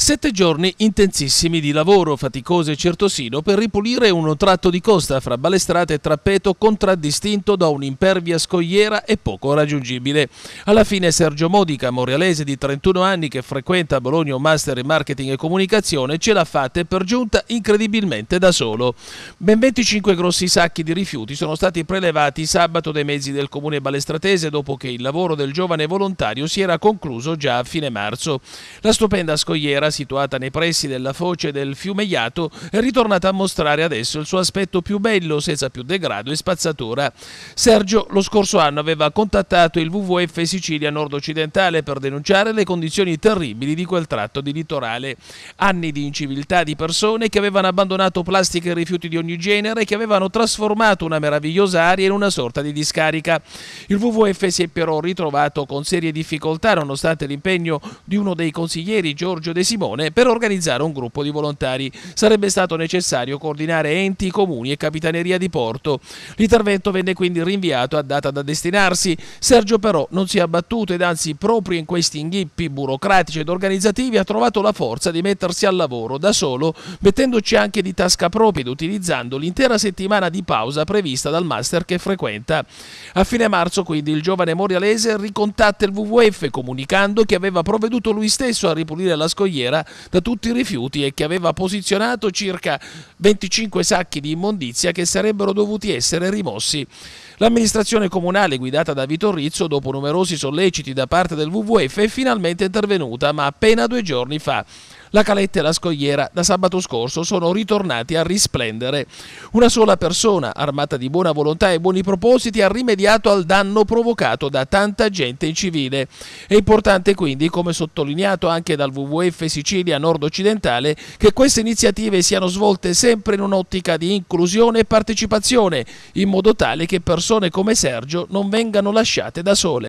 Sette giorni intensissimi di lavoro, faticoso e certosino per ripulire un tratto di costa fra Balestrate e Trappeto contraddistinto da un'impervia scogliera e poco raggiungibile. Alla fine Sergio Modica, morealese di 31 anni che frequenta Bologna master in marketing e comunicazione, ce l'ha fatta per giunta incredibilmente da solo. Ben 25 grossi sacchi di rifiuti sono stati prelevati sabato dai mezzi del comune balestratese dopo che il lavoro del giovane volontario si era concluso già a fine marzo. La stupenda scogliera situata nei pressi della foce del fiume Iato, è ritornata a mostrare adesso il suo aspetto più bello, senza più degrado e spazzatura. Sergio lo scorso anno aveva contattato il WWF Sicilia nord-occidentale per denunciare le condizioni terribili di quel tratto di litorale. Anni di inciviltà di persone che avevano abbandonato plastica e rifiuti di ogni genere e che avevano trasformato una meravigliosa aria in una sorta di discarica. Il WWF si è però ritrovato con serie difficoltà nonostante l'impegno di uno dei consiglieri Giorgio De Simone Simone per organizzare un gruppo di volontari. Sarebbe stato necessario coordinare enti, comuni e capitaneria di porto. L'intervento venne quindi rinviato a data da destinarsi. Sergio però non si è abbattuto ed anzi proprio in questi inghippi burocratici ed organizzativi ha trovato la forza di mettersi al lavoro da solo, mettendoci anche di tasca propria ed utilizzando l'intera settimana di pausa prevista dal master che frequenta. A fine marzo quindi il giovane morialese ricontatta il WWF comunicando che aveva provveduto lui stesso a ripulire la scogliera frontiera da tutti i rifiuti e che aveva posizionato circa 25 sacchi di immondizia che sarebbero dovuti essere rimossi. L'amministrazione comunale guidata da Vito Rizzo, dopo numerosi solleciti da parte del WWF, è finalmente intervenuta, ma appena due giorni fa. La caletta e la scogliera da sabato scorso sono ritornati a risplendere. Una sola persona, armata di buona volontà e buoni propositi, ha rimediato al danno provocato da tanta gente in civile. È importante quindi, come sottolineato anche dal WWF Sicilia nord-occidentale, che queste iniziative siano svolte sempre in un'ottica di inclusione e partecipazione, in modo tale che persone come Sergio non vengano lasciate da sole.